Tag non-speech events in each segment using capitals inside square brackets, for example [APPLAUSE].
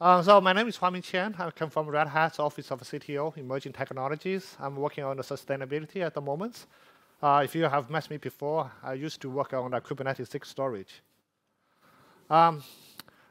Uh, so my name is Huamin Chen. I come from Red Hat's Office of CTO, Emerging Technologies. I'm working on the sustainability at the moment. Uh, if you have met me before, I used to work on the Kubernetes SIG storage. Um,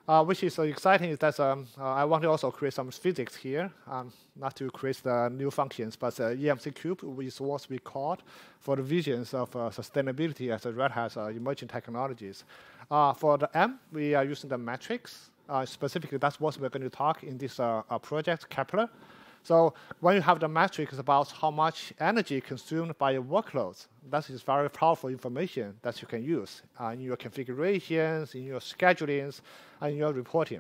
uh, which is exciting is that um, uh, I want to also create some physics here, um, not to create the new functions, but the EMC cube is what we called for the visions of uh, sustainability as a Red Hat uh, emerging technologies. For the M, we are using the metrics, uh, specifically, that's what we're going to talk in this uh, uh, project, Kepler. So when you have the metrics about how much energy consumed by your workloads, that is very powerful information that you can use uh, in your configurations, in your schedulings, and in your reporting.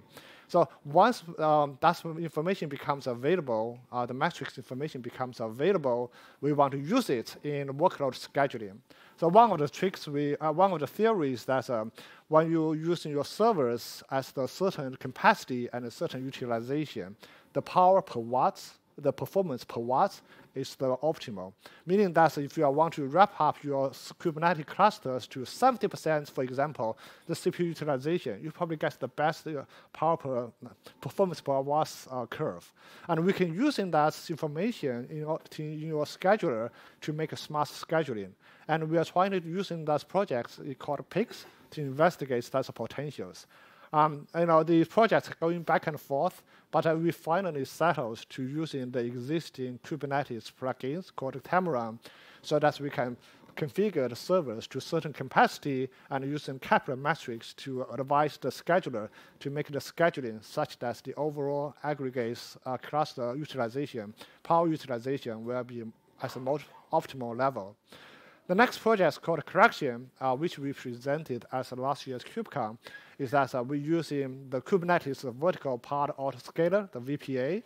So once um, that information becomes available, uh, the metrics information becomes available, we want to use it in workload scheduling. So one of the tricks, we, uh, one of the theories that um, when you're using your servers as the certain capacity and a certain utilization, the power per watt, the performance per watt is the optimal. Meaning that if you want to wrap up your Kubernetes clusters to 70%, for example, the CPU utilization, you probably get the best uh, power per performance per watt uh, curve. And we can use in that information in, in your scheduler to make a smart scheduling. And we are trying to use in that project called PEAKS to investigate such potentials. Um, you know, the projects going back and forth, but uh, we finally settled to using the existing Kubernetes plugins called Trimaran so that we can configure the servers to certain capacity and using Kepler metrics to advise the scheduler to make the scheduling such that the overall aggregates uh, cluster utilization, power utilization will be at the most optimal level. The next project is called Correction, uh, which we presented as last year's KubeCon, is that uh, we're using the Kubernetes vertical pod autoscaler, the VPA,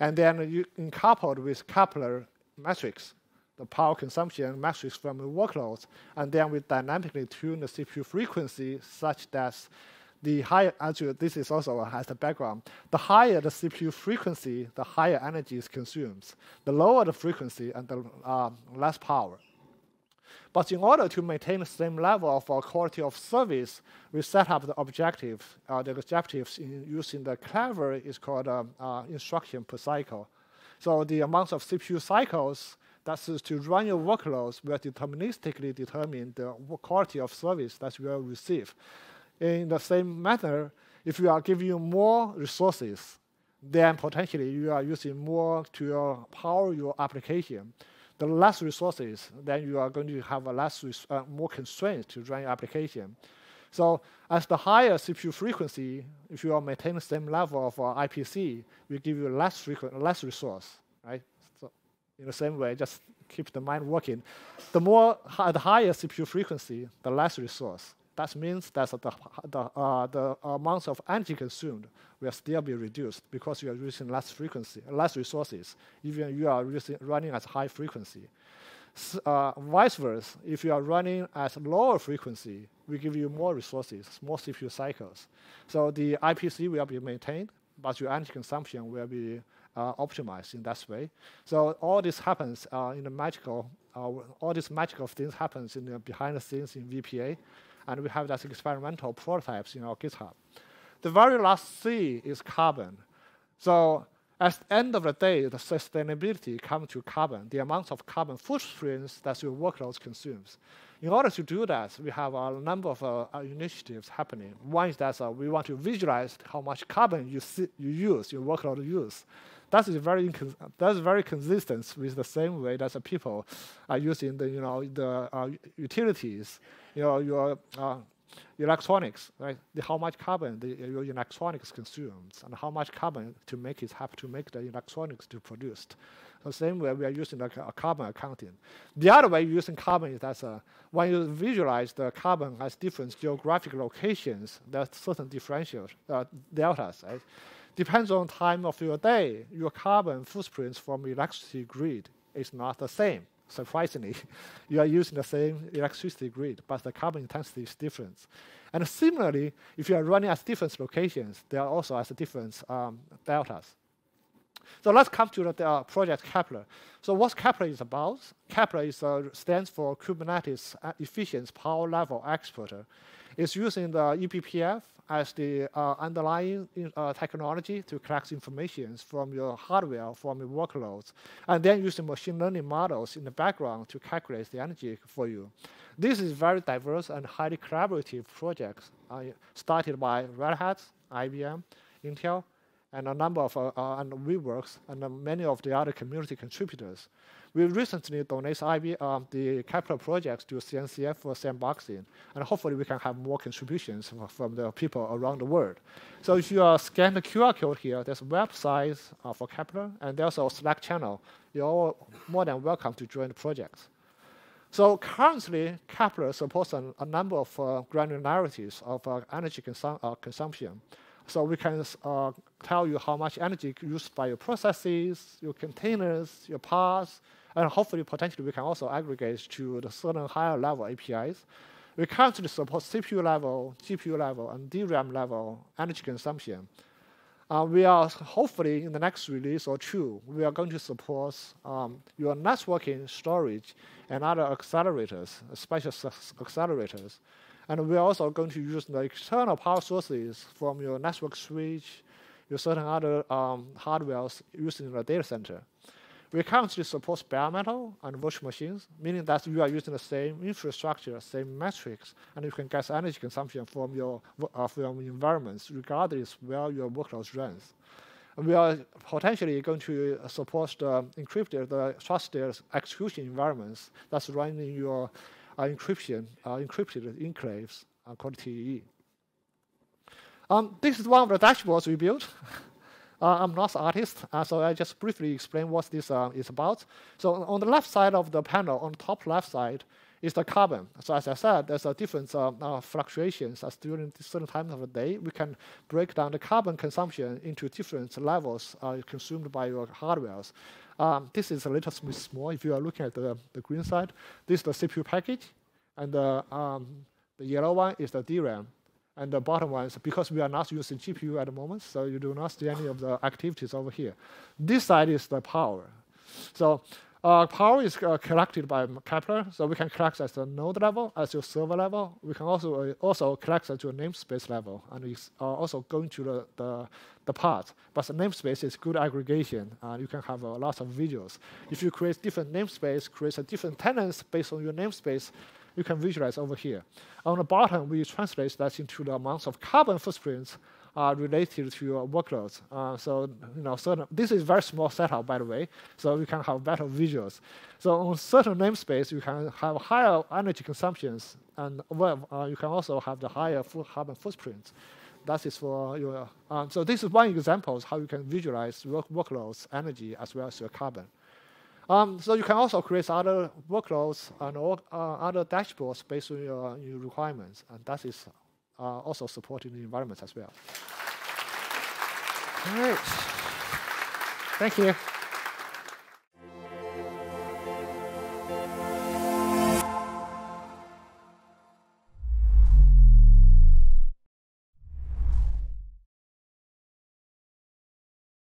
and then you coupled with Kepler metrics, the power consumption metrics from the workloads, and then we dynamically tune the CPU frequency such that the higher, actually this is also has the background, the higher the CPU frequency, the higher energy is consumed. The lower the frequency and the uh, less power. But in order to maintain the same level of uh, quality of service, we set up the objectives. Uh, the objectives in using the clever is called um, uh, instruction per cycle. So the amount of CPU cycles that is to run your workloads will deterministically determine the quality of service that you will receive. In the same manner, if you are giving you more resources, then potentially you are using more to power your application the less resources, then you are going to have a less uh, more constraints to run your application. So as the higher CPU frequency, if you are maintaining the same level of uh, IPC, we give you less frequent, less resource, right? So in the same way, just keep the mind working. The more the higher CPU frequency, the less resource. That means that the, the, uh, the amount of energy consumed will still be reduced because you are using less frequency, less resources, even you are using, running at high frequency. Uh, vice versa, if you are running at lower frequency, we give you more resources, more CPU cycles. So the IPC will be maintained, but your energy consumption will be uh, optimized in that way. So all this happens uh, in the magical, uh, all these magical things happens in the behind the scenes in VPA and we have that experimental prototypes in our GitHub. The very last C is carbon. So at the end of the day, the sustainability comes to carbon, the amount of carbon footprints that your workload consumes. In order to do that, we have a number of uh, initiatives happening. One is that uh, we want to visualize how much carbon you, you use, your workload use. That is very that's very consistent with the same way that the people are using the you know the uh, utilities, you know your uh, electronics, right? The, how much carbon the, your electronics consumes, and how much carbon to make it have to make the electronics to produce. The same way we are using uh, carbon accounting. The other way using carbon is that uh, when you visualize the carbon as different geographic locations, there's certain differential uh, deltas, right? Depends on time of your day, your carbon footprint from electricity grid is not the same. Surprisingly, [LAUGHS] you are using the same electricity grid, but the carbon intensity is different. And similarly, if you are running at different locations, there are also as different um, deltas. So let's come to the uh, project Kepler. So what Kepler is about? Kepler is, uh, stands for Kubernetes Efficient Power Level Exporter. It's using the eBPF as the uh, underlying uh, technology to collect information from your hardware, from your workloads, and then use the machine learning models in the background to calculate the energy for you. This is very diverse and highly collaborative projects uh, started by Red Hat, IBM, Intel, and a number of uh, uh, and Weaveworks and uh, many of the other community contributors. We recently donated IB, um, the Kepler projects to CNCF for sandboxing, and hopefully we can have more contributions from the people around the world. So if you uh, scan the QR code here, there's a website uh, for Kepler, and there's a Slack channel. You're all more than welcome to join the project. So currently, Kepler supports a, a number of uh, granularities of uh, energy uh, consumption. So we can uh, tell you how much energy used by your processes, your containers, your pods, and hopefully, potentially, we can also aggregate to the certain higher level APIs. We currently support CPU level, GPU level, and DRAM level energy consumption. Uh, we are hopefully in the next release or two, we are going to support um, your networking storage and other accelerators, special accelerators. And we're also going to use the external power sources from your network switch, your certain other um, hardwares used in the data center. We currently support bare metal and virtual machines, meaning that you are using the same infrastructure, same metrics, and you can get energy consumption from your, uh, from environments, regardless where your workload runs. And we are potentially going to support the encrypted, the trusted execution environments that's running your uh, encryption, uh, encrypted enclaves uh, called TEE. Um, this is one of the dashboards we built. [LAUGHS] Uh, I'm not an artist, uh, so I just briefly explain what this uh, is about. So on the left side of the panel, on the top left side, is the carbon. So as I said, there's a different uh, fluctuations as during certain times of the day. We can break down the carbon consumption into different levels uh, consumed by your hardwares. Um, this is a little bit small if you are looking at the, the green side. This is the CPU package, and the, um, the yellow one is the DRAM. And the bottom one is because we are not using GPU at the moment, so you do not see any of the activities over here. This side is the power. So uh, power is uh, collected by Kepler, so we can collect at the node level, at your server level. We can also uh, also collect at your namespace level, and it's uh, also going to the, the, the pod. But the namespace is good aggregation. Uh, you can have a lot of visuals. If you create different namespace, create a different tenants based on your namespace, you can visualize over here. On the bottom, we translate that into the amounts of carbon footprints are related to your workloads. Uh, so, you know, certain, this is very small setup, by the way, so we can have better visuals. So on certain namespace, you can have higher energy consumptions, and well, uh, you can also have the higher carbon footprint. That is for your, um, so this is one example of how you can visualize work workloads, energy, as well as your carbon. Um, so you can also create other workloads and all, uh, other dashboards based on your, your requirements, and that is uh, also supporting the environment as well. All right. Thank you.